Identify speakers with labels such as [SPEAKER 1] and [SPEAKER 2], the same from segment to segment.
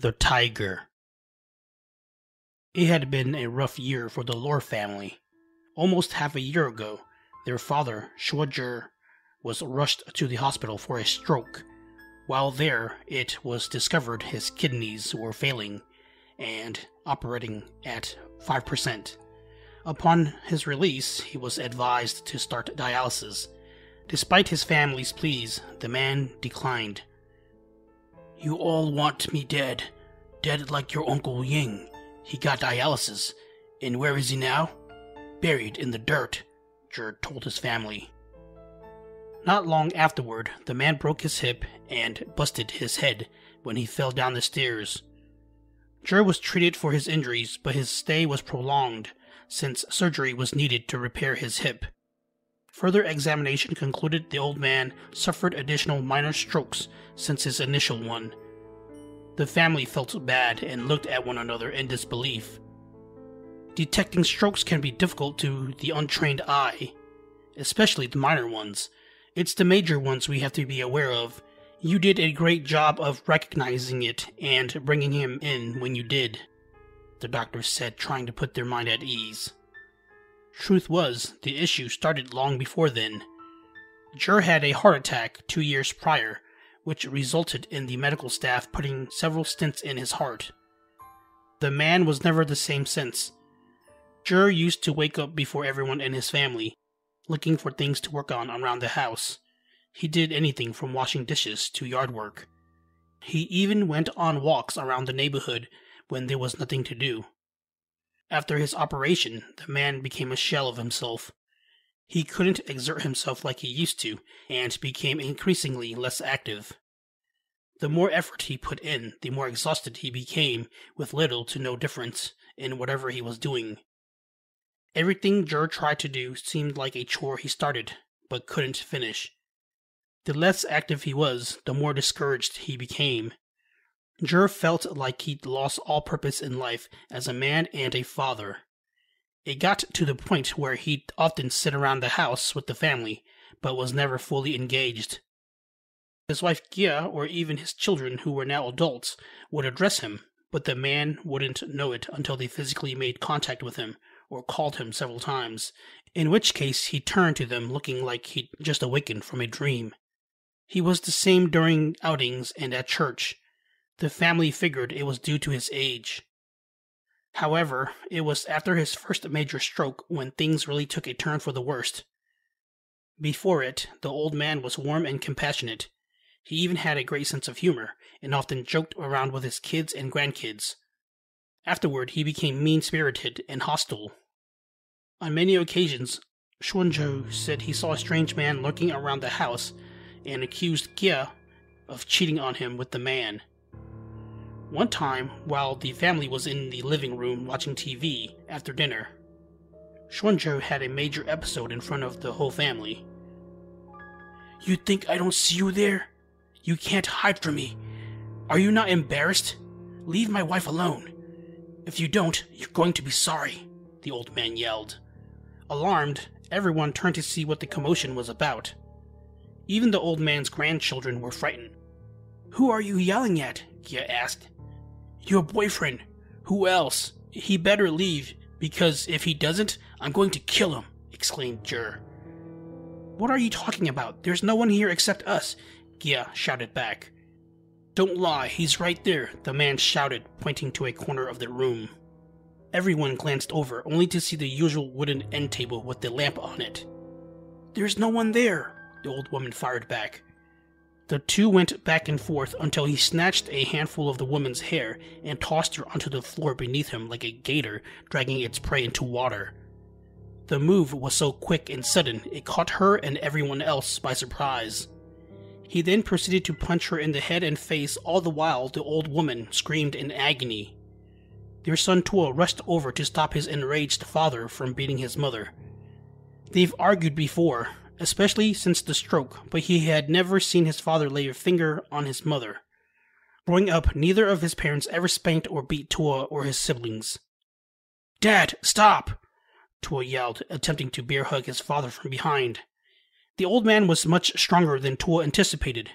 [SPEAKER 1] The Tiger. It had been a rough year for the Lore family. Almost half a year ago, their father, Shuo was rushed to the hospital for a stroke. While there, it was discovered his kidneys were failing and operating at 5%. Upon his release, he was advised to start dialysis. Despite his family's pleas, the man declined. You all want me dead. Dead like your Uncle Ying. He got dialysis. And where is he now? Buried in the dirt, Jerd told his family. Not long afterward, the man broke his hip and busted his head when he fell down the stairs. Jerd was treated for his injuries, but his stay was prolonged since surgery was needed to repair his hip. Further examination concluded the old man suffered additional minor strokes since his initial one. The family felt bad and looked at one another in disbelief. Detecting strokes can be difficult to the untrained eye, especially the minor ones. It's the major ones we have to be aware of. You did a great job of recognizing it and bringing him in when you did the doctor said, trying to put their mind at ease. Truth was, the issue started long before then. Jur had a heart attack two years prior, which resulted in the medical staff putting several stents in his heart. The man was never the same since. Jur used to wake up before everyone in his family, looking for things to work on around the house. He did anything from washing dishes to yard work. He even went on walks around the neighborhood when there was nothing to do. After his operation, the man became a shell of himself. He couldn't exert himself like he used to, and became increasingly less active. The more effort he put in, the more exhausted he became, with little to no difference in whatever he was doing. Everything Jur tried to do seemed like a chore he started, but couldn't finish. The less active he was, the more discouraged he became, Jur felt like he'd lost all purpose in life as a man and a father. It got to the point where he'd often sit around the house with the family, but was never fully engaged. His wife Gia, or even his children who were now adults, would address him, but the man wouldn't know it until they physically made contact with him or called him several times, in which case he turned to them looking like he'd just awakened from a dream. He was the same during outings and at church, the family figured it was due to his age. However, it was after his first major stroke when things really took a turn for the worst. Before it, the old man was warm and compassionate. He even had a great sense of humor and often joked around with his kids and grandkids. Afterward, he became mean spirited and hostile. On many occasions, Xuanzhou said he saw a strange man lurking around the house and accused Gia of cheating on him with the man. One time, while the family was in the living room watching TV after dinner, Xuanzhou had a major episode in front of the whole family. You think I don't see you there? You can't hide from me. Are you not embarrassed? Leave my wife alone. If you don't, you're going to be sorry, the old man yelled. Alarmed, everyone turned to see what the commotion was about. Even the old man's grandchildren were frightened. Who are you yelling at? Gia asked. Your boyfriend. Who else? He better leave, because if he doesn't, I'm going to kill him, exclaimed Jur. What are you talking about? There's no one here except us, Gia shouted back. Don't lie, he's right there, the man shouted, pointing to a corner of the room. Everyone glanced over, only to see the usual wooden end table with the lamp on it. There's no one there, the old woman fired back. The two went back and forth until he snatched a handful of the woman's hair and tossed her onto the floor beneath him like a gator dragging its prey into water. The move was so quick and sudden it caught her and everyone else by surprise. He then proceeded to punch her in the head and face, all the while the old woman screamed in agony. Their son Tuo rushed over to stop his enraged father from beating his mother. They've argued before, especially since the stroke, but he had never seen his father lay a finger on his mother. Growing up, neither of his parents ever spanked or beat Tuo or his siblings. Dad, stop! Tuo yelled, attempting to bear hug his father from behind. The old man was much stronger than Tuo anticipated.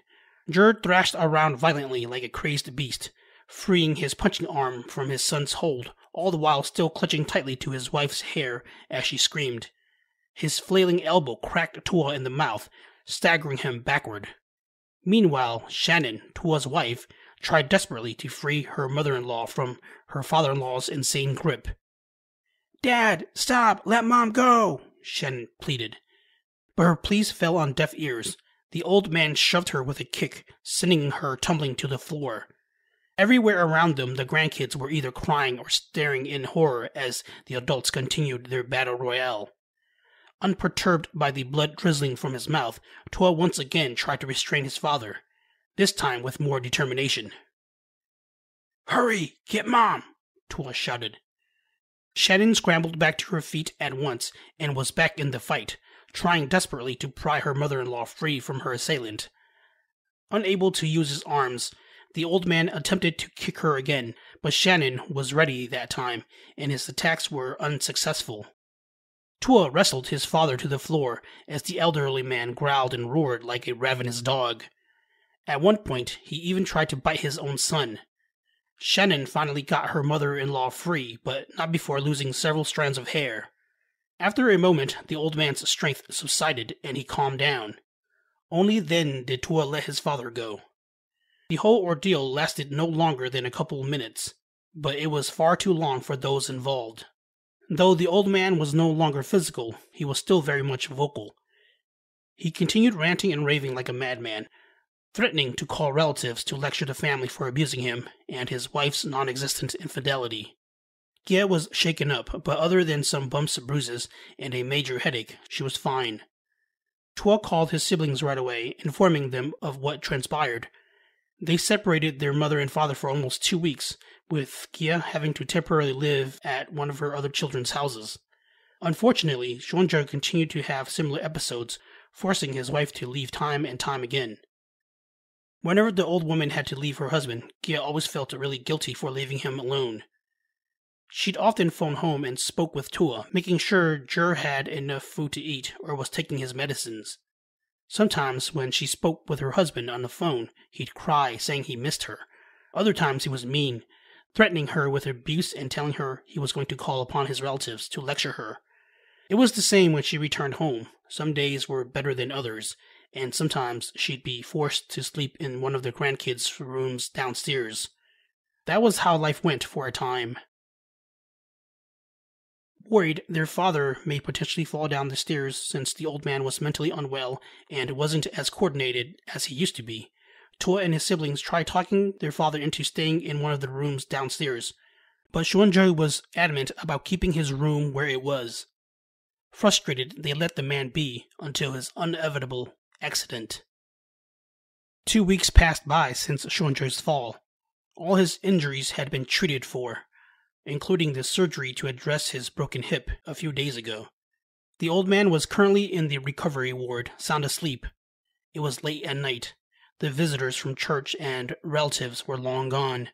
[SPEAKER 1] Jerd thrashed around violently like a crazed beast, freeing his punching arm from his son's hold, all the while still clutching tightly to his wife's hair as she screamed. His flailing elbow cracked Tua in the mouth, staggering him backward. Meanwhile, Shannon, Tua's wife, tried desperately to free her mother in law from her father in law's insane grip. Dad, stop! Let Mom go! Shannon pleaded. But her pleas fell on deaf ears. The old man shoved her with a kick, sending her tumbling to the floor. Everywhere around them, the grandkids were either crying or staring in horror as the adults continued their battle royale. Unperturbed by the blood drizzling from his mouth, Toa once again tried to restrain his father, this time with more determination. Hurry! Get Mom! Toa shouted. Shannon scrambled back to her feet at once and was back in the fight, trying desperately to pry her mother in law free from her assailant. Unable to use his arms, the old man attempted to kick her again, but Shannon was ready that time, and his attacks were unsuccessful. Tua wrestled his father to the floor as the elderly man growled and roared like a ravenous dog. At one point, he even tried to bite his own son. Shannon finally got her mother in law free, but not before losing several strands of hair. After a moment, the old man's strength subsided and he calmed down. Only then did Tua let his father go. The whole ordeal lasted no longer than a couple of minutes, but it was far too long for those involved. Though the old man was no longer physical, he was still very much vocal. He continued ranting and raving like a madman, threatening to call relatives to lecture the family for abusing him and his wife's non existent infidelity. Gia was shaken up, but other than some bumps and bruises and a major headache, she was fine. Tua called his siblings right away, informing them of what transpired. They separated their mother and father for almost two weeks, with Gia having to temporarily live at one of her other children's houses. Unfortunately, Shonjo continued to have similar episodes, forcing his wife to leave time and time again. Whenever the old woman had to leave her husband, Gia always felt really guilty for leaving him alone. She'd often phone home and spoke with Tua, making sure Jur had enough food to eat or was taking his medicines. Sometimes, when she spoke with her husband on the phone, he'd cry, saying he missed her. Other times, he was mean, threatening her with abuse and telling her he was going to call upon his relatives to lecture her. It was the same when she returned home. Some days were better than others, and sometimes she'd be forced to sleep in one of the grandkids' rooms downstairs. That was how life went for a time. Worried their father may potentially fall down the stairs since the old man was mentally unwell and wasn't as coordinated as he used to be, Tua and his siblings tried talking their father into staying in one of the rooms downstairs, but Shuanzhou was adamant about keeping his room where it was. Frustrated, they let the man be until his inevitable accident. Two weeks passed by since Shonjo's fall. All his injuries had been treated for, including the surgery to address his broken hip a few days ago. The old man was currently in the recovery ward, sound asleep. It was late at night. The visitors from church and relatives were long gone.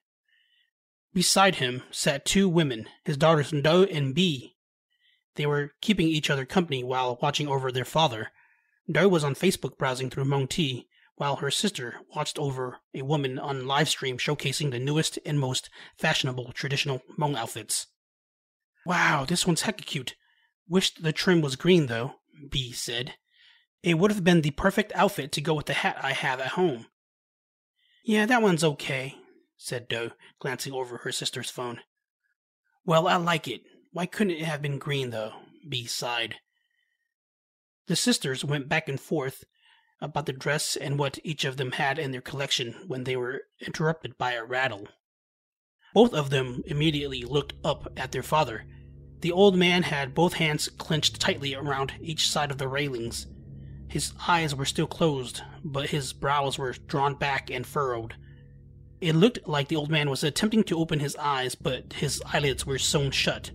[SPEAKER 1] Beside him sat two women, his daughters Do and Bi. They were keeping each other company while watching over their father, Do was on Facebook browsing through Hmong Ti, while her sister watched over a woman on livestream showcasing the newest and most fashionable traditional Hmong outfits. Wow, this one's hecka cute. Wished the trim was green though, B said. It would have been the perfect outfit to go with the hat I have at home. Yeah, that one's okay, said Doe, glancing over her sister's phone. Well, I like it. Why couldn't it have been green, though? B sighed. The sisters went back and forth about the dress and what each of them had in their collection when they were interrupted by a rattle. Both of them immediately looked up at their father. The old man had both hands clenched tightly around each side of the railings. His eyes were still closed, but his brows were drawn back and furrowed. It looked like the old man was attempting to open his eyes, but his eyelids were sewn shut.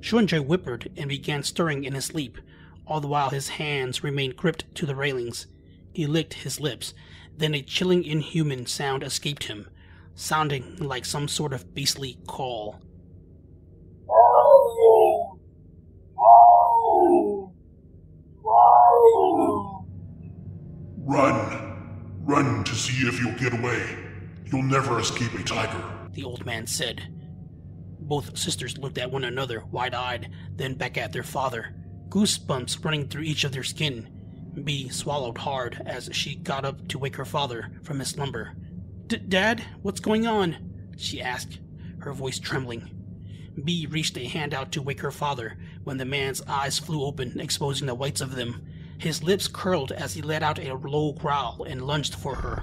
[SPEAKER 1] Shuanjai whimpered and began stirring in his sleep, all the while his hands remained gripped to the railings. He licked his lips. Then a chilling, inhuman sound escaped him, sounding like some sort of beastly call.
[SPEAKER 2] Run! Run to see if you'll get away. You'll never escape a tiger,
[SPEAKER 1] the old man said. Both sisters looked at one another, wide eyed, then back at their father, goosebumps running through each of their skin. Bee swallowed hard as she got up to wake her father from his slumber. Dad, what's going on? she asked, her voice trembling. Bee reached a hand out to wake her father when the man's eyes flew open, exposing the whites of them. His lips curled as he let out a low growl and lunged for her.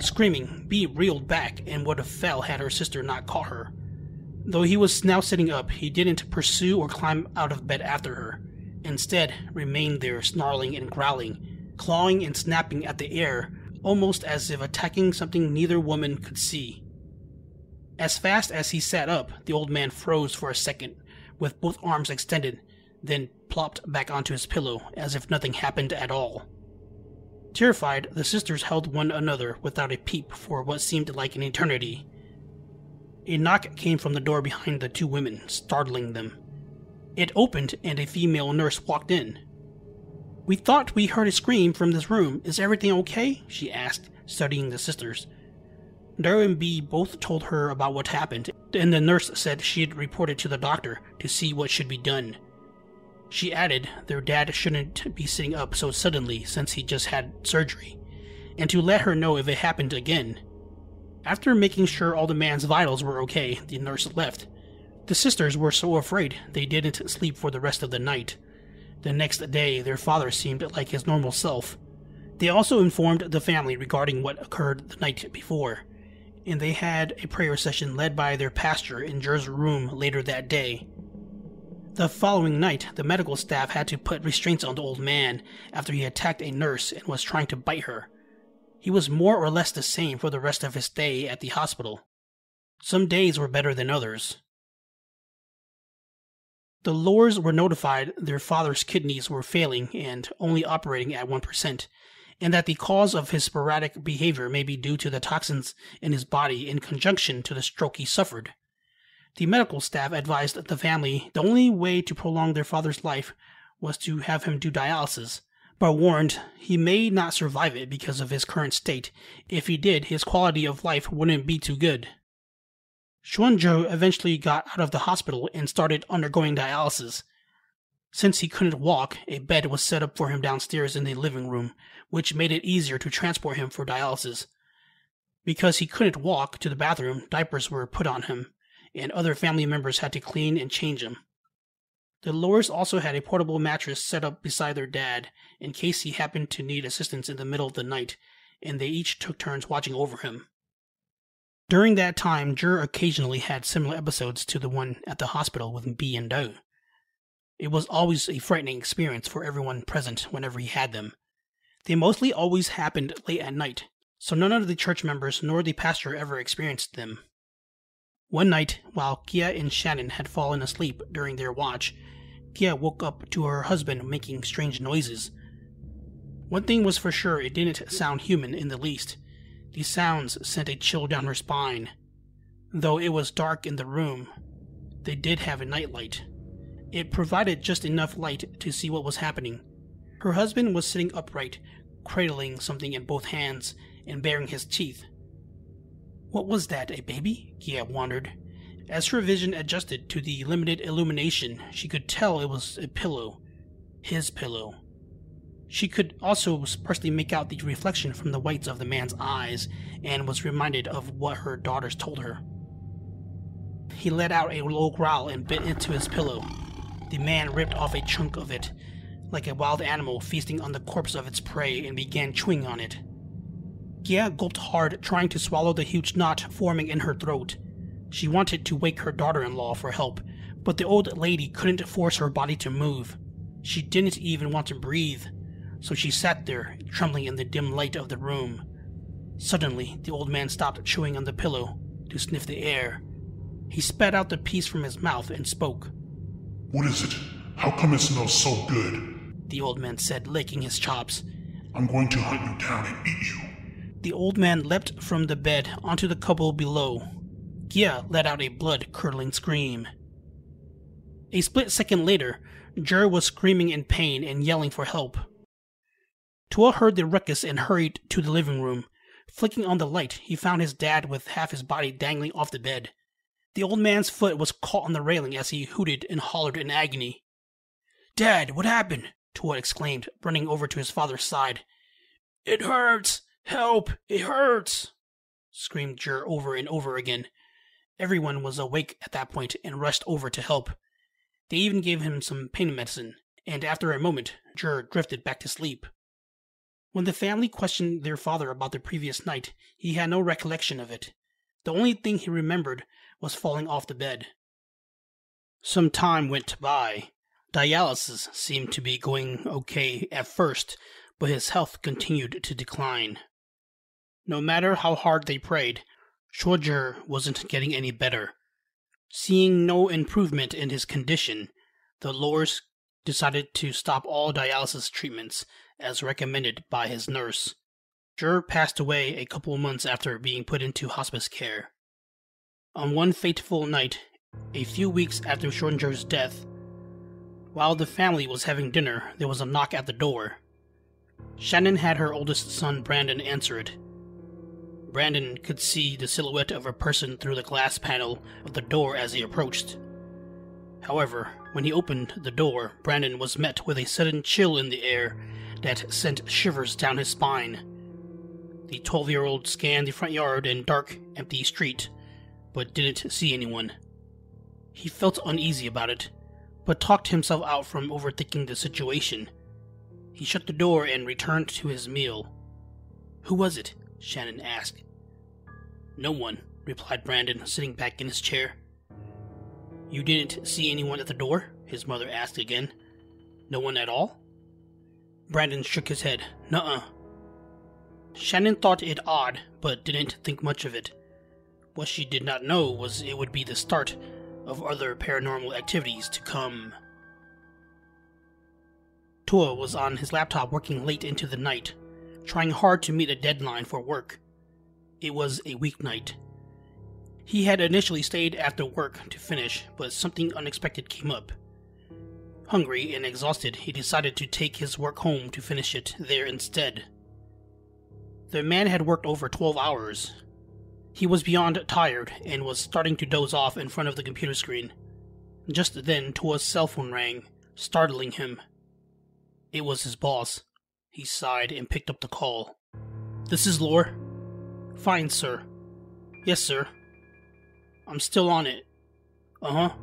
[SPEAKER 1] Screaming, Bee reeled back and would have fell had her sister not caught her. Though he was now sitting up, he didn't pursue or climb out of bed after her. Instead, remained there snarling and growling, clawing and snapping at the air, almost as if attacking something neither woman could see. As fast as he sat up, the old man froze for a second, with both arms extended, then plopped back onto his pillow as if nothing happened at all. Terrified, the sisters held one another without a peep for what seemed like an eternity. A knock came from the door behind the two women, startling them. It opened and a female nurse walked in. We thought we heard a scream from this room. Is everything okay? she asked, studying the sisters. Darrow and Bee both told her about what happened, and the nurse said she'd reported to the doctor to see what should be done. She added their dad shouldn't be sitting up so suddenly since he just had surgery, and to let her know if it happened again. After making sure all the man's vitals were okay, the nurse left. The sisters were so afraid they didn't sleep for the rest of the night. The next day, their father seemed like his normal self. They also informed the family regarding what occurred the night before, and they had a prayer session led by their pastor in Jer's room later that day. The following night, the medical staff had to put restraints on the old man after he attacked a nurse and was trying to bite her. He was more or less the same for the rest of his stay at the hospital. Some days were better than others. The Lores were notified their father's kidneys were failing and only operating at 1%, and that the cause of his sporadic behavior may be due to the toxins in his body in conjunction to the stroke he suffered. The medical staff advised the family the only way to prolong their father's life was to have him do dialysis, but warned he may not survive it because of his current state. If he did, his quality of life wouldn't be too good. Xuanzhou eventually got out of the hospital and started undergoing dialysis. Since he couldn't walk, a bed was set up for him downstairs in the living room, which made it easier to transport him for dialysis. Because he couldn't walk to the bathroom, diapers were put on him and other family members had to clean and change him. The Lores also had a portable mattress set up beside their dad in case he happened to need assistance in the middle of the night, and they each took turns watching over him. During that time, Jer occasionally had similar episodes to the one at the hospital with B and Do. It was always a frightening experience for everyone present whenever he had them. They mostly always happened late at night, so none of the church members nor the pastor ever experienced them. One night, while Kia and Shannon had fallen asleep during their watch, Kia woke up to her husband making strange noises. One thing was for sure it didn't sound human in the least. These sounds sent a chill down her spine. Though it was dark in the room, they did have a nightlight. It provided just enough light to see what was happening. Her husband was sitting upright, cradling something in both hands and baring his teeth. What was that, a baby? Gia wondered. As her vision adjusted to the limited illumination, she could tell it was a pillow. His pillow. She could also sparsely make out the reflection from the whites of the man's eyes, and was reminded of what her daughters told her. He let out a low growl and bit into his pillow. The man ripped off a chunk of it, like a wild animal feasting on the corpse of its prey, and began chewing on it. Gia gulped hard, trying to swallow the huge knot forming in her throat. She wanted to wake her daughter in law for help, but the old lady couldn't force her body to move. She didn't even want to breathe, so she sat there, trembling in the dim light of the room. Suddenly, the old man stopped chewing on the pillow to sniff the air. He spat out the piece from his mouth and spoke.
[SPEAKER 2] What is it? How come it smells so good?
[SPEAKER 1] The old man said, licking his chops.
[SPEAKER 2] I'm going to hunt you down and eat you.
[SPEAKER 1] The old man leapt from the bed onto the cobble below. Gia let out a blood curdling scream. A split second later, Jer was screaming in pain and yelling for help. Tua heard the ruckus and hurried to the living room. Flicking on the light, he found his dad with half his body dangling off the bed. The old man's foot was caught on the railing as he hooted and hollered in agony. Dad, what happened? Tua exclaimed, running over to his father's side. It hurts! Help! It hurts! screamed Jur over and over again. Everyone was awake at that point and rushed over to help. They even gave him some pain medicine, and after a moment, Jur drifted back to sleep. When the family questioned their father about the previous night, he had no recollection of it. The only thing he remembered was falling off the bed. Some time went by. Dialysis seemed to be going okay at first, but his health continued to decline. No matter how hard they prayed, Shoji wasn't getting any better. Seeing no improvement in his condition, the Lors decided to stop all dialysis treatments as recommended by his nurse. Jur passed away a couple of months after being put into hospice care. On one fateful night, a few weeks after Schrodinger's death, while the family was having dinner, there was a knock at the door. Shannon had her oldest son Brandon answer it. Brandon could see the silhouette of a person through the glass panel of the door as he approached. However, when he opened the door, Brandon was met with a sudden chill in the air that sent shivers down his spine. The 12 year old scanned the front yard and dark, empty street, but didn't see anyone. He felt uneasy about it, but talked himself out from overthinking the situation. He shut the door and returned to his meal. Who was it? Shannon asked. No one, replied Brandon, sitting back in his chair. You didn't see anyone at the door? his mother asked again. No one at all? Brandon shook his head. Nuh-uh. Shannon thought it odd, but didn't think much of it. What she did not know was it would be the start of other paranormal activities to come. Tua was on his laptop working late into the night, trying hard to meet a deadline for work. It was a weeknight. He had initially stayed after work to finish, but something unexpected came up. Hungry and exhausted, he decided to take his work home to finish it there instead. The man had worked over 12 hours. He was beyond tired and was starting to doze off in front of the computer screen. Just then, Tua's cell phone rang, startling him. It was his boss. He sighed and picked up the call. This is Lore. Fine, sir. Yes, sir. I'm still on it. Uh huh.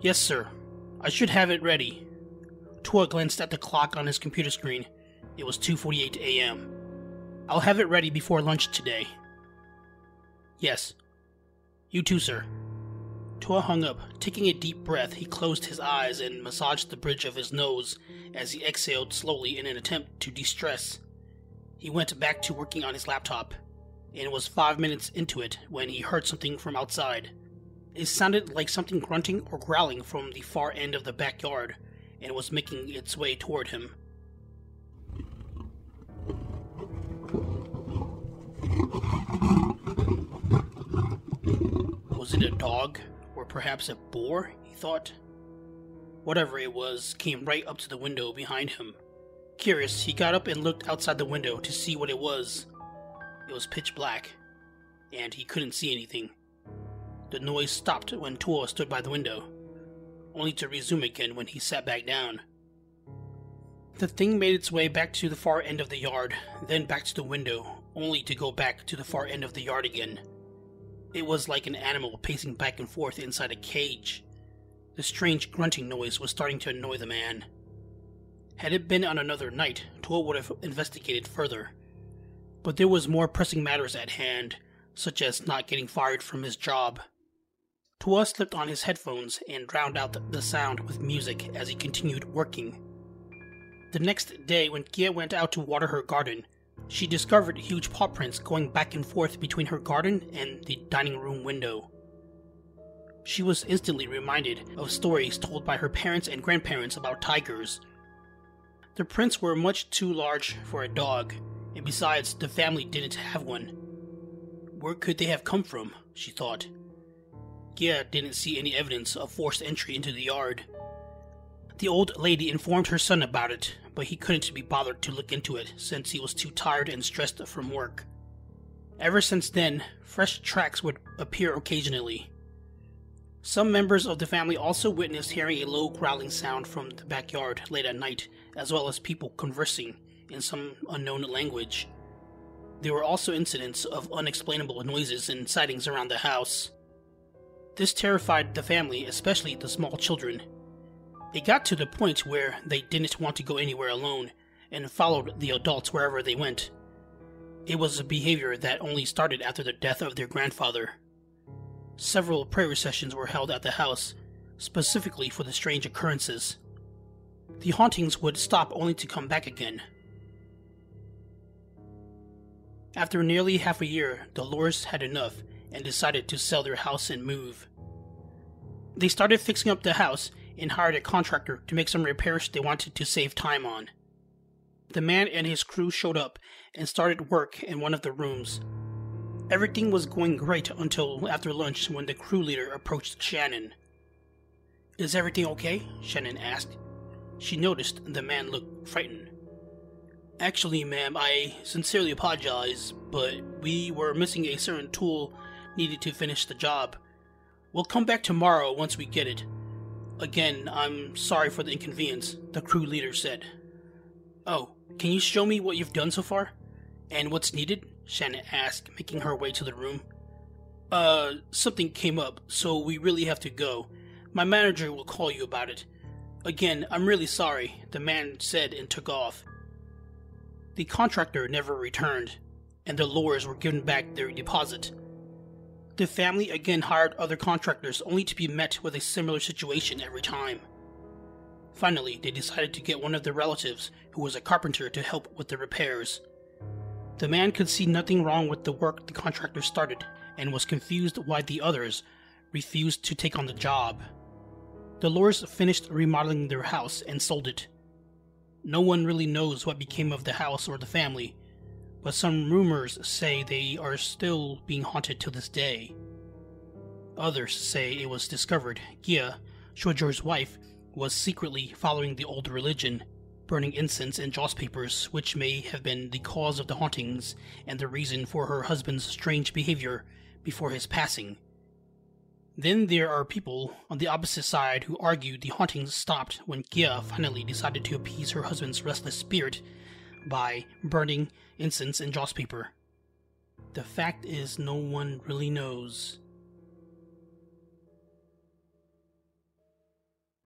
[SPEAKER 1] Yes, sir. I should have it ready. Tua glanced at the clock on his computer screen. It was 2:48 a.m. I'll have it ready before lunch today. Yes. You too, sir. Tua hung up. Taking a deep breath, he closed his eyes and massaged the bridge of his nose as he exhaled slowly in an attempt to de stress. He went back to working on his laptop, and was five minutes into it when he heard something from outside. It sounded like something grunting or growling from the far end of the backyard and was making its way toward him. Was it a dog? Perhaps a boar? he thought. Whatever it was came right up to the window behind him. Curious, he got up and looked outside the window to see what it was. It was pitch black, and he couldn't see anything. The noise stopped when Tua stood by the window, only to resume again when he sat back down. The thing made its way back to the far end of the yard, then back to the window, only to go back to the far end of the yard again. It was like an animal pacing back and forth inside a cage. The strange grunting noise was starting to annoy the man. Had it been on another night, Tua would have investigated further. But there was more pressing matters at hand, such as not getting fired from his job. Tua slipped on his headphones and drowned out the sound with music as he continued working. The next day, when Kia went out to water her garden, she discovered huge paw prints going back and forth between her garden and the dining room window. She was instantly reminded of stories told by her parents and grandparents about tigers. The prints were much too large for a dog, and besides, the family didn't have one. Where could they have come from? she thought. Gia didn't see any evidence of forced entry into the yard. The old lady informed her son about it, but he couldn't be bothered to look into it since he was too tired and stressed from work. Ever since then, fresh tracks would appear occasionally. Some members of the family also witnessed hearing a low growling sound from the backyard late at night, as well as people conversing in some unknown language. There were also incidents of unexplainable noises and sightings around the house. This terrified the family, especially the small children. It got to the point where they didn't want to go anywhere alone and followed the adults wherever they went. It was a behavior that only started after the death of their grandfather. Several prayer sessions were held at the house, specifically for the strange occurrences. The hauntings would stop only to come back again. After nearly half a year, the Lores had enough and decided to sell their house and move. They started fixing up the house and hired a contractor to make some repairs they wanted to save time on. The man and his crew showed up and started work in one of the rooms. Everything was going great until after lunch when the crew leader approached Shannon. Is everything okay? Shannon asked. She noticed the man looked frightened. Actually, ma'am, I sincerely apologize, but we were missing a certain tool needed to finish the job. We'll come back tomorrow once we get it. Again, I'm sorry for the inconvenience, the crew leader said. Oh, can you show me what you've done so far? And what's needed? Shannon asked, making her way to the room. Uh, something came up, so we really have to go. My manager will call you about it. Again, I'm really sorry, the man said and took off. The contractor never returned, and the Lores were given back their deposit. The family again hired other contractors only to be met with a similar situation every time. Finally, they decided to get one of their relatives, who was a carpenter, to help with the repairs. The man could see nothing wrong with the work the contractor started and was confused why the others refused to take on the job. The Lores finished remodeling their house and sold it. No one really knows what became of the house or the family, but some rumors say they are still being haunted to this day. Others say it was discovered Gia, Shojur's wife, was secretly following the old religion, burning incense and joss papers, which may have been the cause of the hauntings and the reason for her husband's strange behavior before his passing. Then there are people on the opposite side who argue the hauntings stopped when Gia finally decided to appease her husband's restless spirit by burning incense and joss paper. The fact is, no one really knows.